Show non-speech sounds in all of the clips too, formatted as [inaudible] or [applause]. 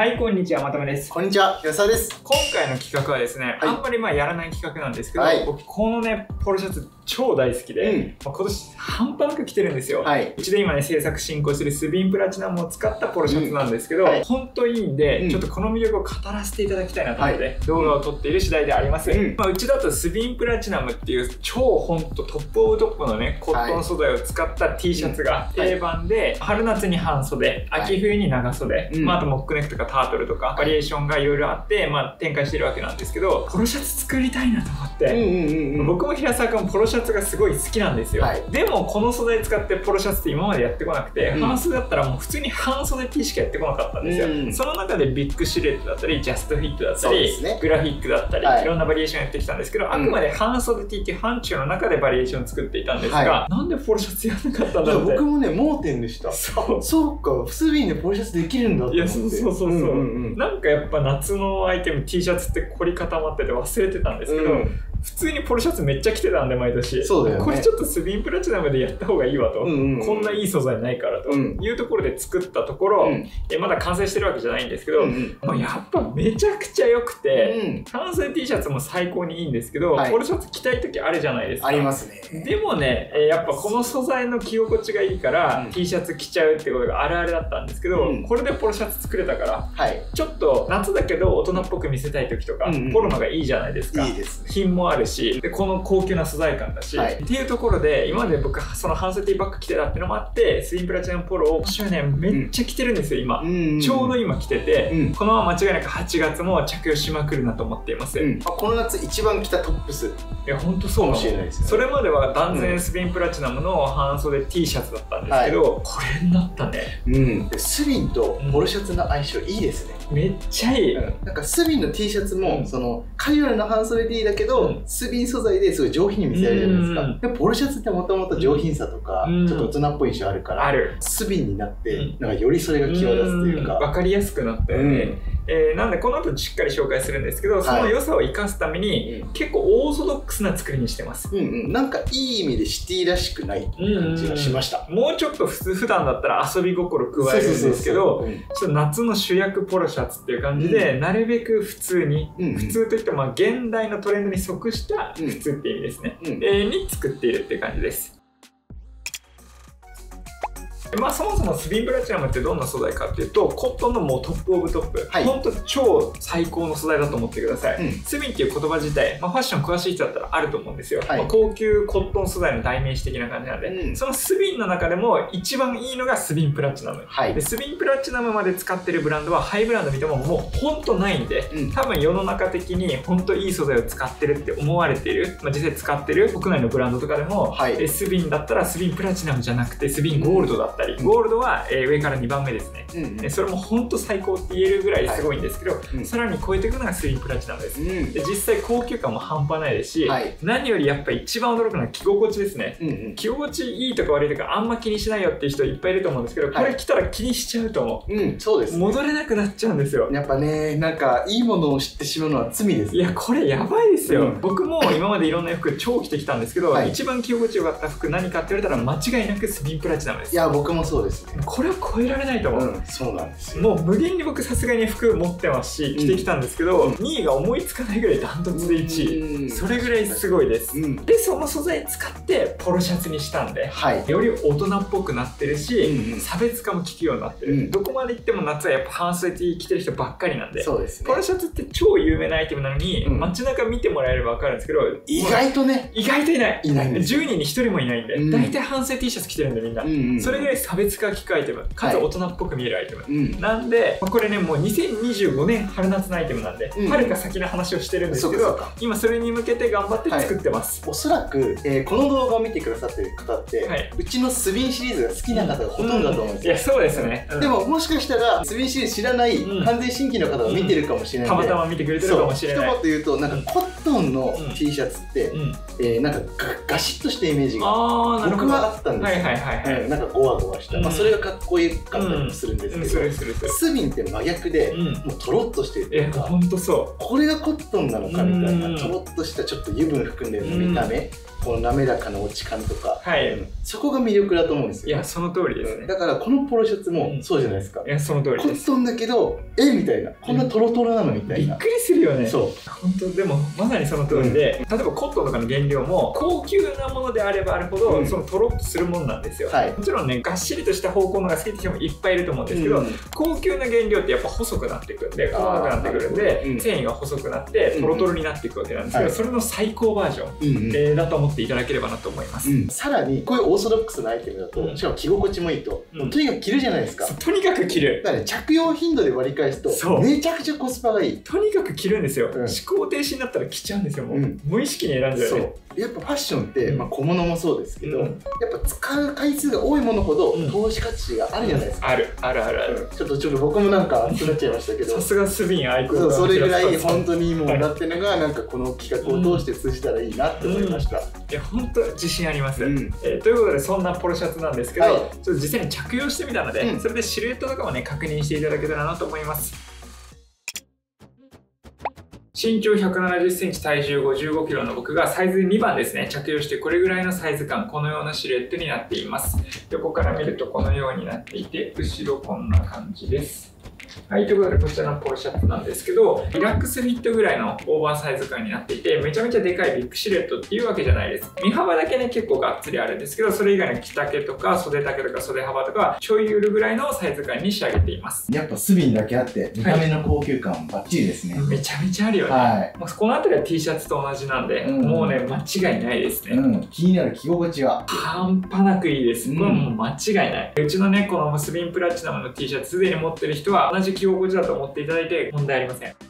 はい、こんにちは、まとめです。こんにちは、安田です。今回の企画はですね、はいあんまりまあやらない企画なんですけど、はい僕このね、ポロシャツ超大好きで、うん。まあ今年半端なく着てるんですよ。はい。うちで今ね、制作進行してるスビンプラチナムを使ったポロシャツなんですけど、うんはい。本当いいんで、うん。ちょっとこの魅力を語らせていただきたいなと思って、動画を撮っている次第であります。うん。まあ、うちだとスビンプラチナムっていう超ほんとトップオブトップのね、コットン素材を使った T シャツが定番で、春夏に半袖、はい。秋冬に長袖、うん。まあ、あとモックネックとかタートルとか、バリエーションがいろいろあって、まあ、展開してるわけなんですけど、ポロシャツ作りたいなと思って、うんうんうんうん。僕も平沢君もポロシャツがすごい好きなんですよ、はい。でもこの素材使ってポロシャツって今までやってこなくて、うん。半袖だったらもう普通に半袖 T しかやってこなかったんですよ、うん。その中でビッグシルエットだったりジャストフィットだったり、ね。グラフィックだったり、はい。い、ろんなバリエーションやってきたんですけど、あくまで半袖 T っていう範疇の中でバリエーションを作っていたんですが、はなんでポロシャツやらなかったんだろう僕もね、盲点でした。そう。そうか、普通ビンでポロシャツできるんだってい思って。やそうそうそうそう、んうんうん。なんかやっぱ夏のアイテム T シャツって凝り固まってて忘れてたんですけど、うん普通にポロシャツめっちゃ着てたんで毎年。そうだよね。これちょっとスビンプラチナムでやった方がいいわと、うんうんうん。こんないい素材ないからと。うん。いうところで作ったところ、うん。えまだ完成してるわけじゃないんですけど、うんうん。まあ、やっぱめちゃくちゃ良くて、うん半袖 T シャツも最高にいいんですけど、はい。ポロシャツ着たい時あるじゃないですか。ありますね。でもね、えーやっぱこの素材の着心地がいいから、うん。T シャツ着ちゃうってことがあるあるだったんですけど、うん。これでポロシャツ作れたからはい。ちょっと夏だけど大人っぽく見せたい時とか、うんうんポロのがいいじゃないですか。いいですね。品もあるしでこの高級な素材感だし、はい。っていうところで今まで僕その半袖 T バッグ着てたってのもあってスインプラチナムポロを今年はねめっちゃ着てるんですよ今、んちょうど今着てて、うん。このまま間違いなく8月も着用しまくるなと思っています、いうん。あこの夏一番着たトップス。やほんとそうかもしれないですね。それまでは断然うんスピンプラチナムの半袖 T シャツだったんですけど、これになったね。うん。でスビンとポロシャツの相性いいですね。めっちゃいい、なんかスビンの T シャツも、うん。そのカジュアルな半袖 T だけど、うん。スビン素材ですごい上品に見せられるじゃないですか、うんでポロシャツってもともと上品さとか、うん。ちょっと大人っぽい印象あるから、スビンになって、うんなんかよりそれが際立つというか、分かりやすくなったよね、えーなんでこの後しっかり紹介するんですけどその良さを生かすために、結構オーソドックスな作りにしてます、うんうん、なんかいい意味でシティらしくない感じがしました。もうちょっと普通普段だったら遊び心加えるんですけどちょっと夏の主役ポロシャツっていう感じで、なるべく普通にうんうん。普通といってもまあ現代のトレンドに即したうん普通っていう意味ですね、うんえーに作っているっていう感じですまあそもそもスビンプラチナムってどんな素材かっていうとコットンのもうトップオブトップ、はい。ほんと超最高の素材だと思ってください、うん。スビンっていう言葉自体、まあ、ファッション詳しい人だったらあると思うんですよ、はい。まあ高級コットン素材の代名詞的な感じなんで、うん。そのスビンの中でも一番いいのがスビンプラチナム。はい。で。スビンプラチナムまで使ってるブランドはハイブランド見てももうほんとないんでうん。多分世の中的に本当いい素材を使ってるって思われている、まあ、実際使ってる国内のブランドとかでも、はい。えスビンだったらスビンプラチナムじゃなくてスビンゴールドだったり、うんゴールドは、えー上から2番目ですね。うんうん。でそれも本当最高って言えるぐらいすごいんですけど、うんさらに超えていくのがスビンプラチナムです。うん。で実際高級感も半端ないですし、はい。何よりやっぱ一番驚くのは着心地ですね。うんうん。着心地いいとか悪いとかあんま気にしないよっていう人いっぱいいると思うんですけど、これ着たら気にしちゃうと思う。ん、そうでうす、ね。戻れなくなっちゃうんですよ。やっぱね、なんかいいものを知ってしまうのは罪です。いやこれやばいですよ、うん。僕も今までいろんな服超着てきたんですけど、はい。一番着心地よかった服何かって言われたら間違いなくスビンプラチナムです。いや、僕もそうですね。これは超えられないと思う、うん、そうなんですよ。もう無限に僕さすがに服持ってますし着てきたんですけど、うん。2位が思いつかないぐらいダントツで1位、うん。それぐらいすごいです、うん。でその素材使ってポロシャツにしたんではい。より大人っぽくなってるし、うんうん。差別化も効くようになってる、うん。どこまで行っても夏はやっぱ半袖 T 着てる人ばっかりなんでそうですね。ポ。ロシャツって超有名なアイテムなのに、うん。街中見てもらえれば分かるんですけど意外とね、意外といない。いないんですよ。10人に1人もいないんで、うん。大体半袖 T シャツ着てるんでみんな、うんうん。それぐらい差別化が効くアイテムかつはい大人っぽく見えるアイテム、うん。なんでこれねもう2025年春夏のアイテムなんでうん。はる、か先の話をしてるんですけど。今それに向けて頑張って作ってます、おそらく、えーこの動画を見てくださってる方って、はい。うちのスビンシリーズが好きな方がほとんどだと思うんですよ。いやそうですね、うん。でももしかしたらスビンシリーズ知らないうん。完全新規の方が見てるかもしれないたまたま見てくれてるかもしれない。一言言うとなんかコットンのうん。T シャツって、うん、えーなんかガガシッとしたイメージがああなるほど。僕はあったんですよ、はいはいはいはい、うん。なんかゴワゴワまあ、それがかっこよかったりもするんですうん、けど、スビンって真逆で、うんもうとろっとしてるっていやいうかほんとそこれがコットンなのかみたいな、うん。とろっとしたちょっと油分含んでる見た目、この滑らかな落ち感とか、はい。うんそこが魅力だと思うんですよ。いやその通りですね。だからこのポロシャツもうん。そうじゃないですか、いやその通りコットンだけどえみたいな。こんなトロトロなのみたいな、びっくりするよね。そう。本当でもまさにその通りで、例えばコットンとかの原料も高級なものであればあるほど、うん。そのとろっとするもんなんですよ、はい。もちろんねがっしりとした方向のが好きって人もいっぱいいると思うんですけど、うん。高級な原料ってやっぱ細くなってくるんで細かくなってくるんで、うん。繊維が細くなってうん。トロトロになっていくわけなんですけど、はい。それの最高バージョン、うんうん。えーだと思っていただければなと思います、うん。さらにこういうオーソドックスなアイテムだと、うん。しかも着心地もいいと、とにかく着るじゃないですか、とにかく着る。だからね着用頻度で割り返すとそう。めちゃくちゃコスパがいい。とにかく着るんですよ、うん。思考停止になったら着ちゃうんですよ。もう、うん。無意識に選んじゃうそね。うやっぱファッションって、うん。まあ、小物もそうですけど、うん。やっぱ使う回数が多いものほどうん。投資価値があるじゃないですか、ある。あるあるある、うん。ちょっとちょっと僕もなんか熱くなっちゃいましたけど。さすがスビンアイコンそうそれぐらい本本当にもうなってるのがなんかこの企画を通して通じたらいいなって思いました、い。や本当自信あります、うん。えーということでそんなポロシャツなんですけど、はい。ちょっと実際に着用してみたので、うん。それでシルエットとかもね確認していただけたらなと思います身長1 7 0センチ体重5 5キロの僕がサイズ2番ですね。着用してこれぐらいのサイズ感このようなシルエットになっています。横から見るとこのようになっていて後ろこんな感じです。はい、ということでこちらのポロシャツなんですけどリラックスフィットぐらいのオーバーサイズ感になっていてめちゃめちゃでかいビッグシルエットっていうわけじゃないです。身幅だけね結構がっつりあるんですけどそれ以外の着丈とか袖丈とか袖幅とかはちょい緩ぐらいのサイズ感に仕上げています。やっぱスビンだけあって見た目の高級感バッチリですね、めちゃめちゃあるよね、はい。もうこの辺りは T シャツと同じなんで、うん。もうね間違いないですね、うん、気になる着心地は半端なくいいです。うん。これはもう間違いない。うちのね、このスビンプラチナムの T シャツすでに持ってる人は同じ着心地だと思っていただいて問題ありません。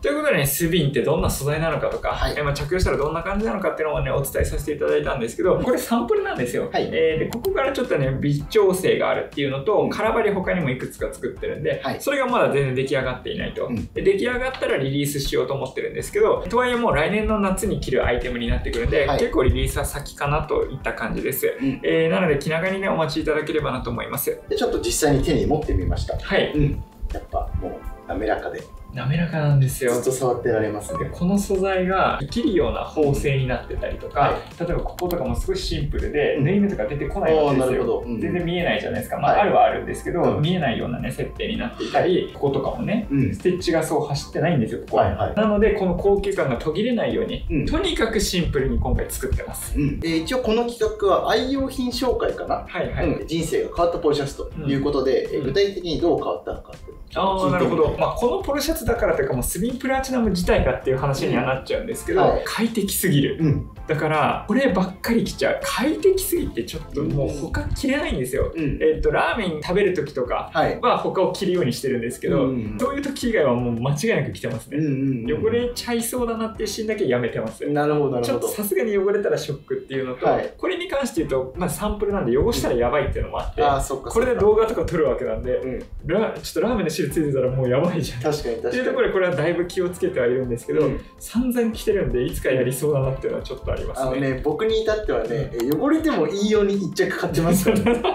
ということでね、スビンってどんな素材なのかとか、はい。えまあ、着用したらどんな感じなのかっていうのをね、お伝えさせていただいたんですけど、これサンプルなんですよ。はい。えーでここからちょっとね、微調整があるっていうのと、うん。空張り他にもいくつか作ってるんで、はい。それがまだ全然出来上がっていないと、うん。で。出来上がったらリリースしようと思ってるんですけど、とはいえもう来年の夏に着るアイテムになってくるんで、はい。結構リリースは先かなといった感じです。うん。えーなので気長にね、お待ちいただければなと思います。でちょっと実際に手に持ってみました。はい。うん。やっぱもう滑らかで滑らかなんですよ。ずっ。と触ってられますね。でこの素材が生きるような縫製になってたりとか、は例えばこことかも少しシンプルで、うん。縫い目とか出てこないわけですよ。うん全然見えないじゃないですか、まあ、はい。あるはあるんですけど、うん。見えないようなね設定になっていたりこことかもねうん。ステッチがそう走ってないんですよここは、はいはい。なのでこの高級感が途切れないように、うん。とにかくシンプルに今回作ってます。うん。で一応この企画は愛用品紹介かな、はいはい、うん、人生が変わったポロシャツということで、具体的にどう変わったのかっていうのをああなるほど、まあ、このポロシャツだからというかもうスビンプラチナム自体がっていう話にはなっちゃうんですけど、はい。快適すぎる。うん。だからこればっかり着ちゃう。快適すぎてちょっともう他着れないんですよ、うん。えっとラーメン食べる時とかは他を着るようにしてるんですけど、うんそういう時以外はもう間違いなく着てますね、うんうんうん汚れちゃいそうだなっていうシーンだけやめてます、なるほどなるちょっとさすがに汚れたらショックっていうのと、はい。これに関して言うと、まあ、サンプルなんで汚したらやばいっていうのもあってああそっかこれでう動画とか撮るわけなんでちょっとラーメンの汁ついてたらもうやばいじゃん。確かに確かにいうところでこれはだいぶ気をつけてはいるんですけど、うん。散々着てるんでいつかやりそうだなっていうのはちょっとありますあのね。ね僕に至ってはね、え汚れてもいいように一着買ってますからね。[laughs]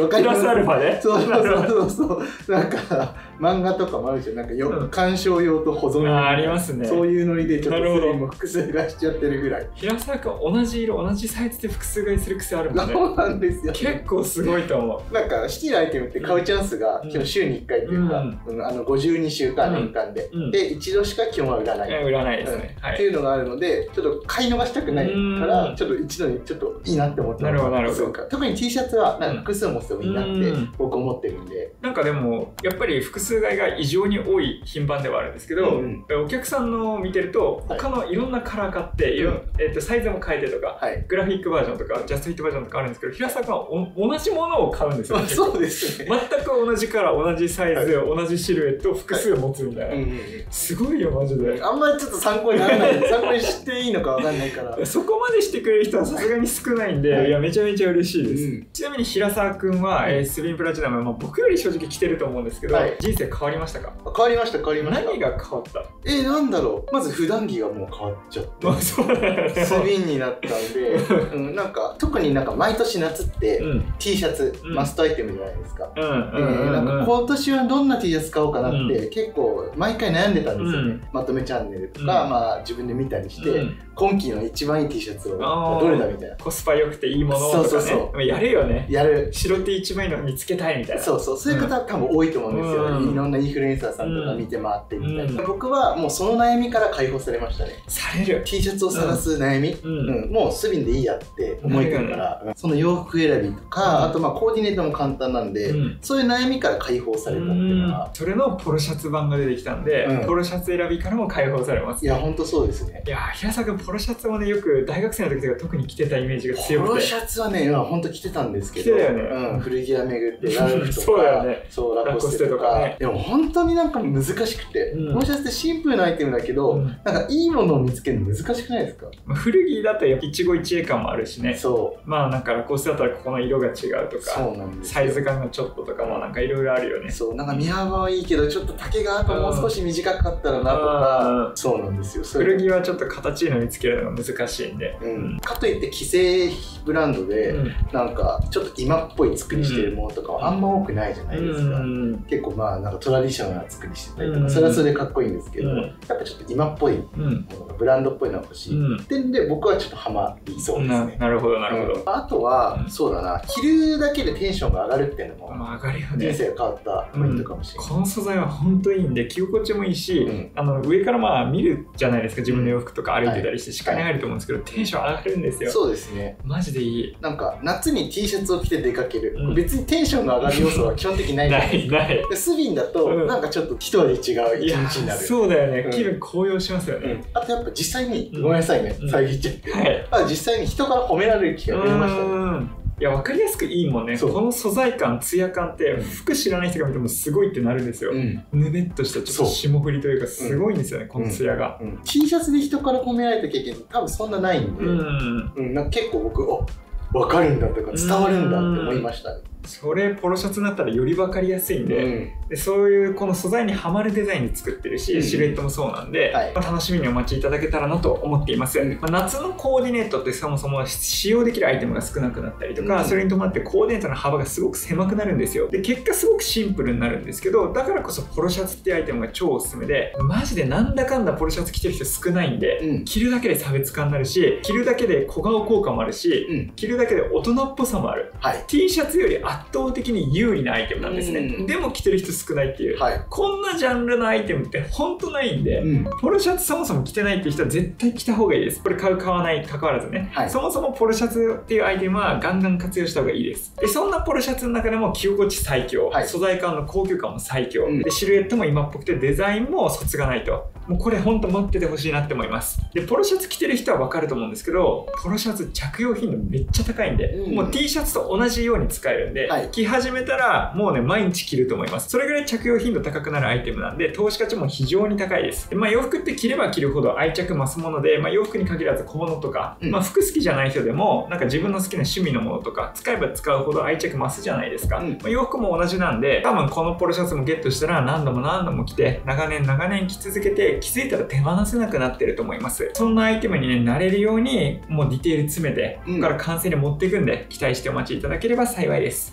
わかプります？ラスアルファね。そうそうそうそう。なんか漫画とかもあるじゃん。なんかよ、うん鑑賞用と保存用あーありますね。そういうノリでちょっとスリも複数買いしちゃってるぐらい。平沢君同じ色同じサイズで複数買いする癖あるもんね。そうなんですよ。結構すごいと思う。なんかシティのアイテムって買うチャンスがうん。基本週に1回っていうか、うんあの52週間年間で、うん。で一度しか基本は売らない、え売らないですね。はい。っていうのがあるのでちょっと買い逃したくないかうん。らちょっと一度にちょっといいなって思ってなるほどなるほど。特に T シャツはなんか複数持つといいなってうん。僕思ってるんで、なんかでもやっぱり複数買いが異常に多い品番ではあるんですけど、うんお客さんの見てるとはい。他のいろんなカラー買って、いろうん。えっとサイズも変えてとか。はい。グラフィックバージョンとかジャストフィットバージョンとかあるんですけど平沢君はお同じものを買うんですよ、[laughs] そうですね、全く同じカラー同じサイズ、同じシルエットを複数持つみたいな、うんうんうんすごいよマジで、あんまりちょっと参考にならない。参考にしていいのかわかんないから。[laughs] そこまでしてくれる人はさすがに少ないんで、はい。い、やめちゃめちゃ嬉しいです、うん。ちなみに平沢君は、えースリンプラチナム、まあ、僕より正直着てると思うんですけど、はい。人生変わりましたか？変わりました変わりました。何が変わった？えなんだろう。まず普段着がもう変わっちゃって [laughs] スビンになったんで、[laughs] うん、なんか特になんか毎年夏って、うん。T シャツ、うん。マストアイテムじゃないですか、うんうんでうんなんか今年はどんな T シャツ買おうかなって、う結構毎回悩んでたんですよね、うん。まとめチャンネルとか、うん。まあ自分で見たりして、うん。今季の一番いい T シャツをどれだみたいな。コスパ良くていいものとかね。そうそうそやるよね。やる。白 T 一番いいの見つけたいみたいな。そうそう。そういう方多分多いと思うんですよ、うんいろんなインフルエンサーさんとか見て回ってみたいな、うん。僕はもうその悩みから解放されましたね。される。T シャツを探す悩み、うん。うん。もうスビンでいいやって思えてるから、その洋服選びとか、うん。あとまあコーディネートも簡単なんで、うん。そういう悩みから解放されたっていうのは、それのポロシャツ版が出てきたんで、うん。ポロシャツ選びからも解放されますいやほんとそうですね。いや平沢君ポロシャツもねよく大学生の時とか特に着てたイメージがポ強くて。ロシャツはね、まあ、ほんと着てたんですけど、ね。うん、古着屋巡ってラルフとか [laughs] そうだよね。そうラコステとかでも本当になんか難しくて、うん。ポロシャツってシンプルなアイテムだけど、うん。なんかいいものを見つけるの難しくないですか、まあ古着だと一期一会感もあるしね。そまあなんかラコステだったらここの色が違うとうかそうなんですよ。サイズ感がちょっととかもなんかいろいろあるよね。そうなんか身幅はいいけどちょっと丈があともう少し短かったらなとか、そうなんですよ。古着はちょっと形いいの見つけるのが難しいんで。うん、かといって既製ブランドで、うん。なんかちょっと今っぽい作りしてるものとかはあんま多くないじゃないですか、うん。結構まあなんかトラディショナルな作りしてたりとか、うんそれはそれでかっこいいんですけど、うん。やっぱちょっと今っぽいもうん。のがブランドっぽいのが欲しい、うんってん。で僕はちょっとハマりそうですね、ななるほどなるほど、うんあとは、うん。そうだな着るだけでテンションが上がるっていうのもまあ上がるよ人ね生が変わったポイントかもしれない、この素材は本当いいんで着心地もいいし、うん。あの上からまあ見るじゃないですか自分の洋服とか歩いてたりして視界に入ると思うんですけど、テンション上がるんですよ。そうですね。マジでいい。なんか夏に T シャツを着て出かける、うん。別にテンションが上がる要素は基本的にないないですか。[laughs] ないない。でスビンだと、うん。なんかちょっと一味違う一いや日になる。そうだよね、うん。気分高揚しますよね、うん、あとやっぱ実際に、うん。ごめんなさいね。うん。遮っちゃって、はい。あ実際に人から褒められる機会が増えましたね。うん。いや分かりやすくいいもんね。そう。この素材感ツヤ感ってうん。服知らない人が見てもすごいってなるんですよ、うん。ぬべっとしたちょっと霜降りというかすごいんですよね、このツヤが。うん、T シャツで人から褒められた経験多分そんなないんで、うん、うん。なんか結構僕あ分かるんだとか伝わるんだって思いましたね、それポロシャツになったらより分かりやすいんで,、うん。でそういうこの素材にはまるデザインで作ってるし、うん。シルエットもそうなんで、はい。まあ楽しみにお待ちいただけたらなと思っています、うん。まあ夏のコーディネートってそもそも使用できるアイテムが少なくなったりとか、うん。それに伴ってコーディネートの幅がすごく狭くなるんですよ。で結果すごくシンプルになるんですけどだからこそポロシャツっていうアイテムが超おすすめでマジでなんだかんだポロシャツ着てる人少ないんで、うん。着るだけで差別化になるし着るだけで小顔効果もあるし、うん。着るだけで大人っぽさもある。はい。T シャツより圧倒的に有利なアイテムなんですね、うん。でも着てる人少ないっていう、はい。こんなジャンルのアイテムってほんとないんで、うん。ポロシャツそもそも着てないっていう人は絶対着た方がいいです。これ買う買わない関わらずね、はい。そもそもポロシャツっていうアイテムはガンガン活用した方がいいです。でそんなポロシャツの中でも着心地最強、はい。素材感の高級感も最強、うんでシルエットも今っぽくてデザインも卒がないと。もうこれほんと待っててほしいなって思います。でポロシャツ着てる人は分かると思うんですけどポロシャツ着用頻度めっちゃ高いんで、うん。もう T シャツと同じように使えるんで、はい。着始めたらもうね毎日着ると思います。それぐらい着用頻度高くなるアイテムなんで投資価値も非常に高いです。で、まあ、洋服って着れば着るほど愛着増すもので、まあ、洋服に限らず小物とか、うん。まあ、服好きじゃない人でもなんか自分の好きな趣味のものとか使えば使うほど愛着増すじゃないですか、うん。まあ、洋服も同じなんで多分このポロシャツもゲットしたら何度も何度も着て長年長年着続けて気づいたら手放せなくなってると思います。そんなアイテムに、ね、なれるようにもうディテール詰めてここから完成に持っていくんで期待してお待ちいただければ幸いです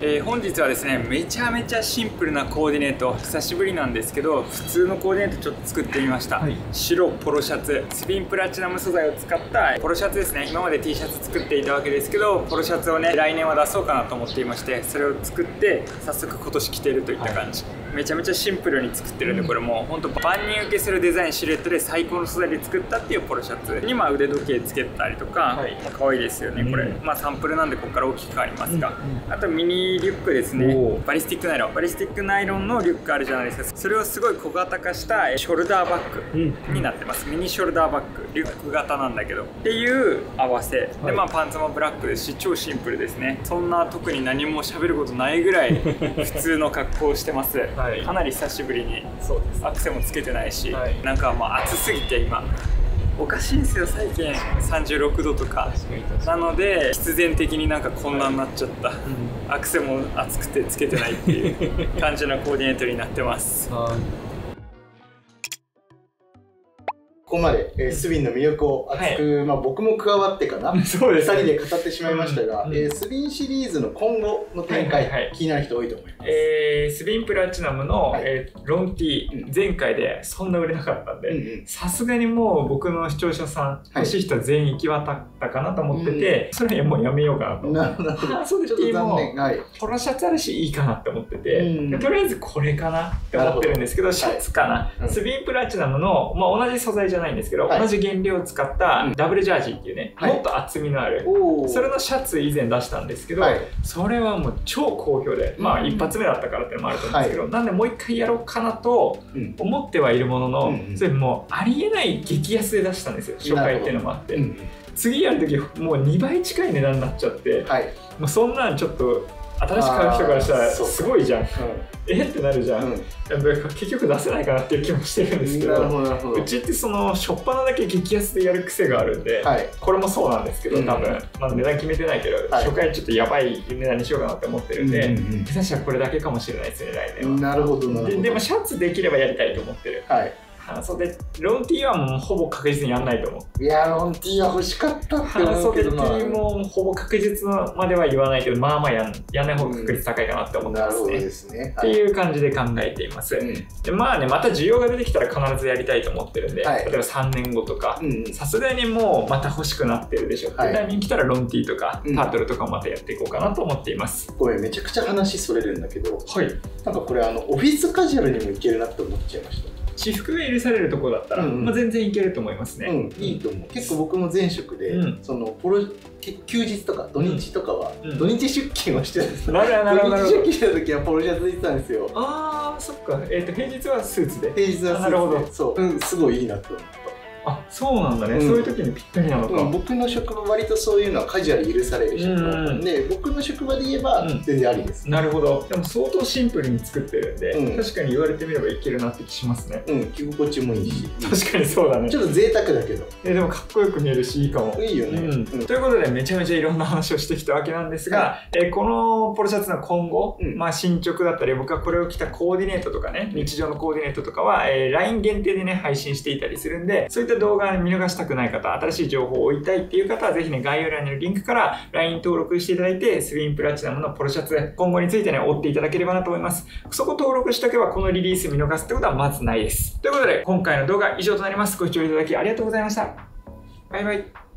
えー本日はですねめちゃめちゃシンプルなコーディネート久しぶりなんですけど普通のコーディネートちょっと作ってみました、はい。白ポロシャツスピンプラチナム素材を使ったポロシャツですね。今まで T シャツ作っていたわけですけどポロシャツをね来年は出そうかなと思っていましてそれを作って早速今年着ているといった感じ、めちゃめちゃシンプルに作ってるんでこれもうほんと万人受けするデザインシルエットで最高の素材で作ったっていうポロシャツ。にまあ腕時計つけたりとか、はい。まあ可愛いですよねこれ、うん。まあサンプルなんでここから大きく変わりますが、うんあとミニリュックですね。バリスティックナイロン。バリスティックナイロンのリュックあるじゃないですか。それをすごい小型化したえショルダーバッグうんになってます。ミニショルダーバッグリュック型なんだけど。っていう合わせ、はい。でまあパンツもブラックですし超シンプルですね。そんな特に何も喋ることないぐらい [laughs] 普通の格好をしてます、はいかなり久しぶりにそうですアクセもつけてないし、はい。なんかもう暑すぎて今。おかしいんですよ最近。36度とか。なので必然的になんかこんなになっちゃった、うん、アクセも熱くてつけてないっていう感じのコーディネートになってます [laughs] ここまで、えー、スビンの魅力を熱く、はい、まあ、僕も加わってかな、[laughs] そうです、ね、2人で語ってしまいましたが、うん、えー、スビンシリーズの今後の展開、はいはいはい、気になる人多いと思います。えー、スビンプラチナムの、はい、えー、ロンティー、前回でそんな売れなかったんで、さすがにもう僕の視聴者さん、欲しい人は全員行き渡ったかなと思ってて、それはもうやめようかなと。なるほど。そうでちょっと残念。はい。ポロシャツあるしいいかなって思ってて、とりあえずこれかなって思ってるんですけど、シャツかな。スビンプラチナムの、まあ、同じ素材じゃないんですけど、同じ原料を使ったダブルジャージーっていうね、もっと厚みのある、それのシャツ以前出したんですけど、それはもう超好評で、まあ一発目だったからっていうのもあると思うんですけど、なんでもう一回やろうかなと思ってはいるものの、それもうありえない激安で出したんですよ初回っていうのもあって。次やる時もう2倍近い値段になっちゃって、はい、もうそんなんちょっと新しく買う人からしたらすごいじゃん、うん、え？ってなるじゃん、うん、結局出せないかなっていう気もしてるんですけどうちってその初っ端だけ激安でやる癖があるんで、はい、これもそうなんですけど多分、うん、まだ値段決めてないけど、はい、初回ちょっとやばい値段にしようかなって思ってるんで、うんうん、下手したらこれだけかもしれないですね来年は。なるほどなるほど。でもシャツできればやりたいと思ってる、はい半袖。ロンティーはもうほぼ確実にやんないと思う。いやロンティーは欲しかったって半袖 T もほぼ確実までは言わないけどまあまあやんやんない方が確率高いかなって思ってますね,、ですね。っていう感じで考えています、うん、でまあねまた需要が出てきたら必ずやりたいと思ってるんで、はい、例えば3年後とかさすがにもうまた欲しくなってるでしょ、はい、ってタイミング来たらロンティーとか、タートルとかもまたやっていこうかなと思っています。これめちゃくちゃ話それるんだけどはい。なんかこれあのオフィスカジュアルにもいけるなって思っちゃいました私服が許されるところだったら、うん、まあ、全然いけると思いますね、うん、いいと思う。結構僕も前職で、うん、そのポロ休日とか土日とかは、土日出勤をしてるんですなるほど土日出勤してた時はポロシャツいてたんですよ。ああそっか。えっ、ー、と平日はスーツで。平日はスーツで。なるほど。そう、うん、すごいいいなと思ってあそうなんだね、うん、そういう時にぴったりなのか、うん、僕の職場割とそういうのはカジュアル許される職場なんで、僕の職場で言えば全然ありです、なるほど。でも相当シンプルに作ってるんで、確かに言われてみればいけるなって気しますね。うん着心地もいいし。確かにそうだね。ちょっと贅沢だけど。えでもかっこよく見えるしいいかも。いいよね、ということでめちゃめちゃいろんな話をしてきたわけなんですが、はい、えこのポロシャツの今後、まあ進捗だったり僕はこれを着たコーディネートとかね日常のコーディネートとかは、えー、LINE 限定でね配信していたりするんでそういった動画見逃したくない方、新しい情報を追いたいっていう方は、ぜひね、概要欄にあるリンクから LINE 登録していただいて、スウィンプラチナムのポロシャツ、今後についてね、追っていただければなと思います。そこ登録しておけば、このリリース見逃すってことはまずないです。ということで、今回の動画以上となります。ご視聴いただきありがとうございました。バイバイ。